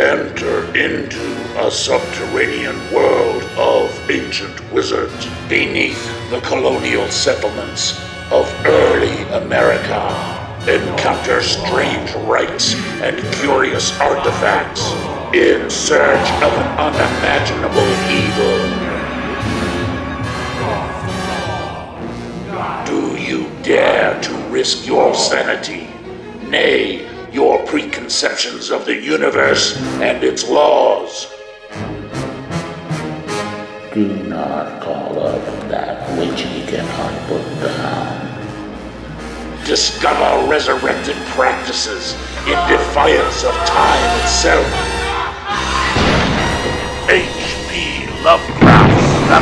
Enter into a subterranean world of ancient wizards beneath the colonial settlements of early America. Encounter strange rites and curious artifacts in search of an unimaginable evil. Do you dare to risk your sanity? Nay, preconceptions of the universe and its laws. Do not call up that which he cannot put down. Discover resurrected practices in defiance of time itself. H.P. Lovecraft, The